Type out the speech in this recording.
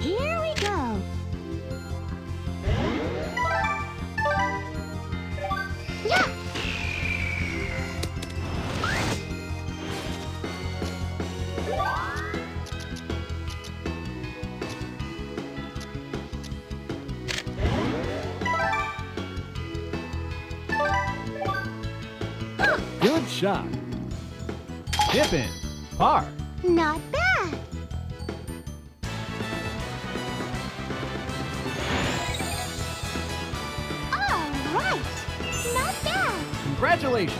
Here we go. Yeah! Good shot. Tip in. Par. Not bad. Right. Not bad. Congratulations.